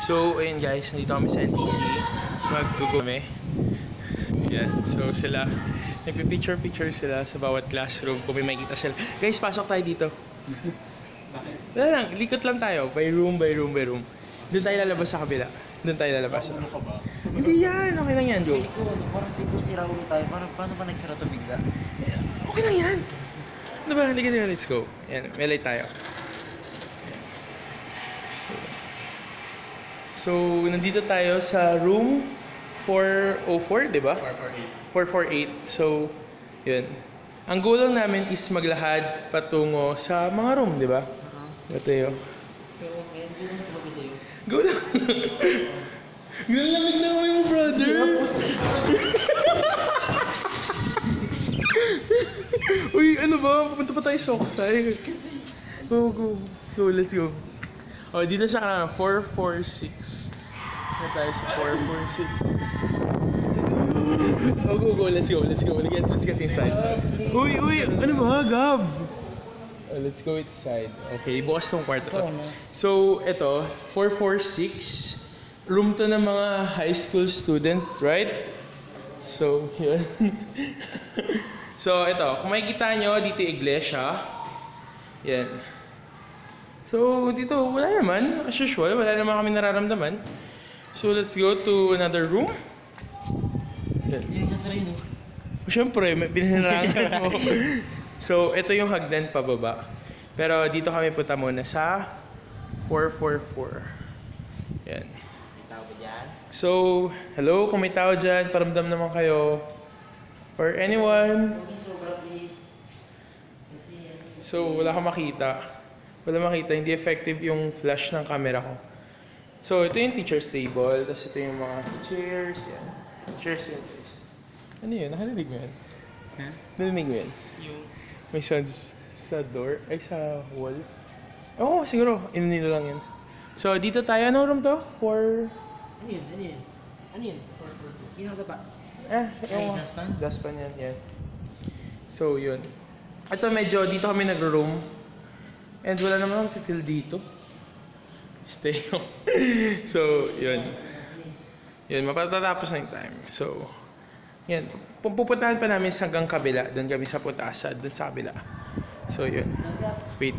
So, ayun guys, nandito kami sa NTC. Mag-google kami. Yan. So, sila, nagpipicture-picture sila sa bawat classroom kung may makikita sila. Guys, pasok tayo dito. Wala lang, likot lang tayo. By room, by room, by room. Doon tayo lalabas sa kabila. Doon tayo lalabas. Ano ka ba? Hindi yan, okay lang yan, Joe. Parang ko sira ulo tayo. Parang paano pa nagsara to bigla? Okay lang yan. Ano ba? Halika na, let's go. Yan, may light tayo. So, nandito tayo sa room 404, di ba? 448. So, yun. Ang goal lang namin is maglahad patungo sa mga room, di ba? Oo. Ito yun. Go lang. Ganun lamig na kami mo, brother. Uy, ano ba? Pupunta pa tayo sa Oksay. Go, go. Go, let's go. Oh, dito sa uh, 446. Na tayo sa 446. Oh, go, go. Let's go, let's go. Let's get, let's get inside. Uy, uy, ano ba, Gab? Oh, let's go inside. Okay, bukas tong kwarto to. So, ito, 446. Room to ng mga high school student, right? So, yun. so, ito, kung makikita nyo, dito iglesia. Yan. So, dito, wala naman. As usual, wala naman kami nararamdaman. So, let's go to another room. Yung isa rin, no? Siyempre, may binanarangan mo. so, ito yung hagdan pababa. Pero dito kami punta muna sa 444. Yan. Tao ba dyan? So, hello, kung may tao dyan, paramdam naman kayo. Or anyone. Ano, So, wala kang makita. Wala makita, hindi effective yung flash ng camera ko. So, ito yung teacher's table. Tapos ito yung mga chairs. Yan. Chairs yan, guys. Ano yun? Nakarinig mo yan? Ha? Narinig mo yan? Yung... May sounds sa door, ay sa wall. Oo, siguro. Inanilo lang yan. So, dito tayo. Anong room to? For... Ano yun? Ano yun? Ano yun? Ginagawa ba? Eh, Ay, oo. dustpan? Dustpan yan, yan. So, yun. Ito medyo, dito kami nag-room. And wala naman akong feel dito. Stay So, yun. Yun, mapatatapos na yung time. So, yan. Pupuntahan pa namin hanggang kabila. Doon kami sa putasa. Doon sa kabila. So, yun. Wait.